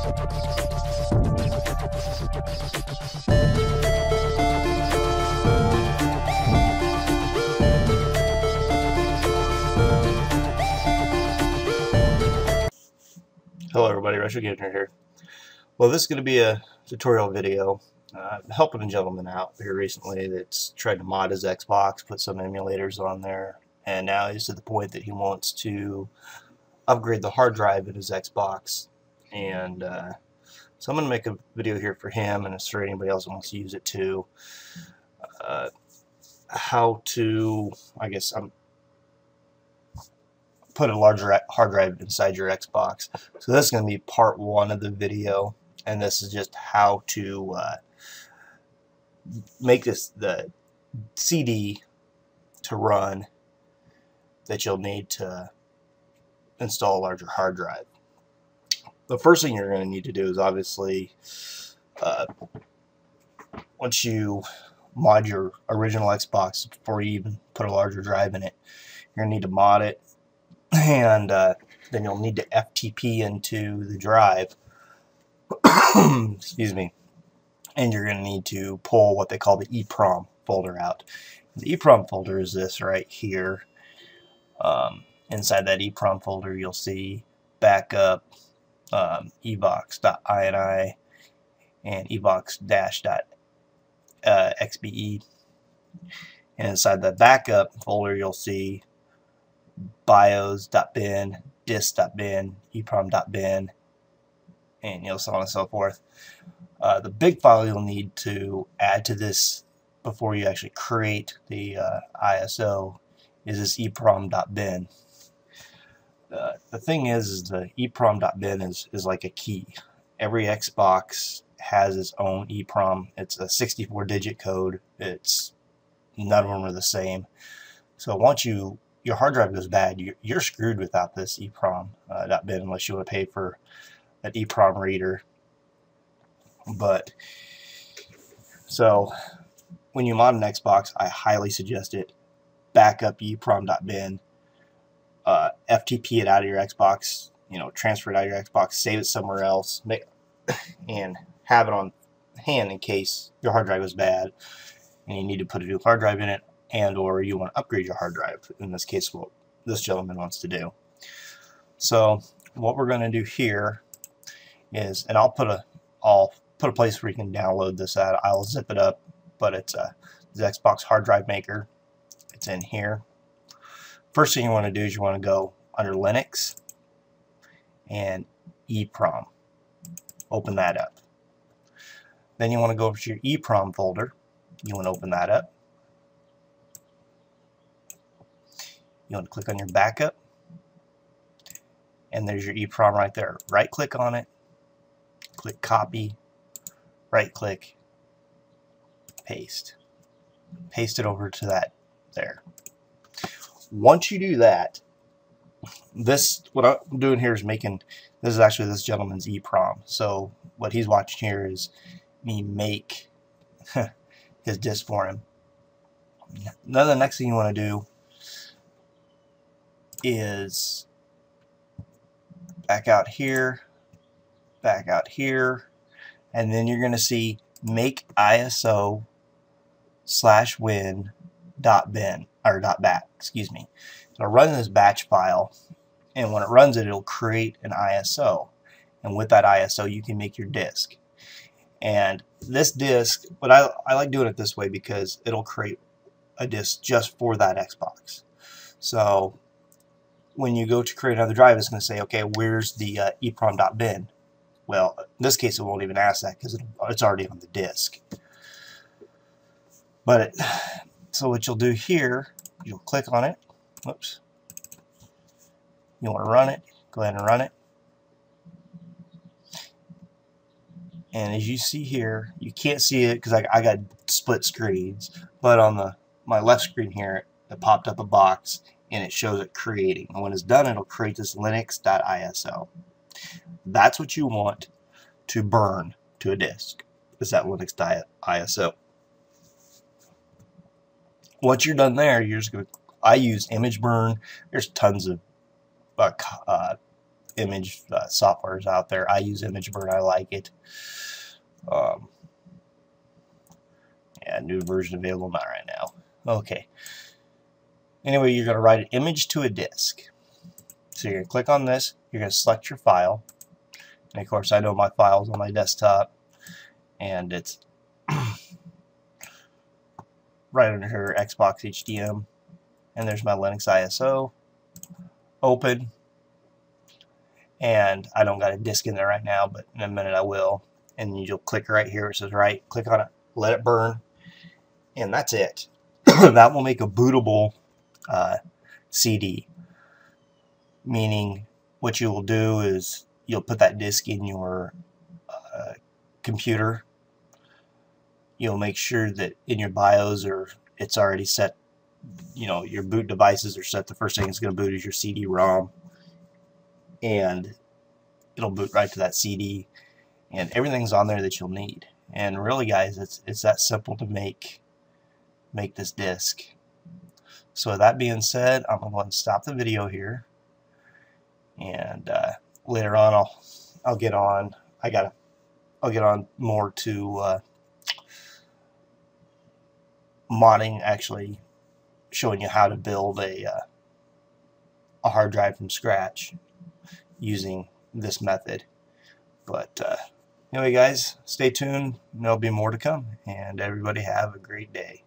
Hello everybody, Retro Gamer here. Well, this is going to be a tutorial video uh, helping a gentleman out here recently that's tried to mod his Xbox, put some emulators on there, and now he's to the point that he wants to upgrade the hard drive in his Xbox. And uh, so I'm going to make a video here for him and for anybody else who wants to use it too. Uh, how to, I guess I'm put a larger hard drive inside your Xbox. So this is going to be part one of the video, and this is just how to uh, make this the CD to run that you'll need to install a larger hard drive. The first thing you're going to need to do is obviously uh, once you mod your original Xbox before you even put a larger drive in it, you're going to need to mod it. And uh, then you'll need to FTP into the drive. Excuse me. And you're going to need to pull what they call the EEPROM folder out. The EEPROM folder is this right here. Um, inside that EEPROM folder you'll see backup um, evox.ini and evox-xbe and inside the backup folder you'll see bios.bin, disk.bin, eprom.bin, and you know, so on and so forth. Uh, the big file you'll need to add to this before you actually create the uh, ISO is this eprom.bin. The thing is, the eprom.bin is, is like a key. Every Xbox has its own EEPROM. It's a 64-digit code. It's none of them are the same. So once you your hard drive goes bad, you're, you're screwed without this EEPROM uh, unless you want to pay for an EEPROM reader. But so when you mod an Xbox, I highly suggest it. Backup EEPROM.bin, uh, FTP it out of your Xbox, you know, transfer it out of your Xbox, save it somewhere else, make, and have it on hand in case your hard drive is bad and you need to put a new hard drive in it and or you want to upgrade your hard drive in this case what this gentleman wants to do. So what we're going to do here is and I'll put a I'll put a place where you can download this at. I'll zip it up but it's a Xbox hard drive maker. It's in here first thing you want to do is you want to go under Linux and EEPROM open that up. Then you want to go over to your EEPROM folder. You want to open that up. You want to click on your backup. And there's your EEPROM right there. Right click on it, click copy, right click, paste. Paste it over to that there. Once you do that, this what I'm doing here is making this is actually this gentleman's EEPROM. So what he's watching here is me make his disk for him. Now the next thing you want to do is back out here, back out here, and then you're going to see make ISO slash win dot bin or dot bat, excuse me. So run this batch file, and when it runs it, it'll create an ISO, and with that ISO, you can make your disk. And this disk, but I, I like doing it this way because it'll create a disk just for that Xbox. So when you go to create another drive, it's going to say, okay, where's the uh, EEPROM.bin? Well, in this case, it won't even ask that because it's already on the disk. But it, so what you'll do here, you'll click on it. Whoops. You want to run it. Go ahead and run it. And as you see here, you can't see it because I, I got split screens. But on the my left screen here, it popped up a box and it shows it creating. And when it's done, it'll create this linux.iso. That's what you want to burn to a disk, is that linux.iso. Once you're done there, you're just going to, I use ImgBurn. There's tons of uh, uh, image uh, softwares out there. I use ImgBurn. I like it. Um, yeah, new version available not right now. Okay. Anyway, you're going to write an image to a disk. So you're going to click on this. You're going to select your file. And of course, I know my file's on my desktop. And it's right under her Xbox HDM. And there's my Linux ISO. Open. And I don't got a disk in there right now, but in a minute I will. And you'll click right here. It says right. Click on it. Let it burn. And that's it. that will make a bootable uh, CD. Meaning what you will do is you'll put that disk in your uh, computer. You'll make sure that in your BIOS or it's already set, you know, your boot devices are set. The first thing it's going to boot is your CD-ROM. And it'll boot right to that CD. And everything's on there that you'll need. And really, guys, it's, it's that simple to make make this disk. So that being said, I'm going to stop the video here, and uh, later on I'll I'll get on. I gotta I'll get on more to uh, modding, actually showing you how to build a uh, a hard drive from scratch using this method. But uh, anyway, guys, stay tuned. There'll be more to come, and everybody have a great day.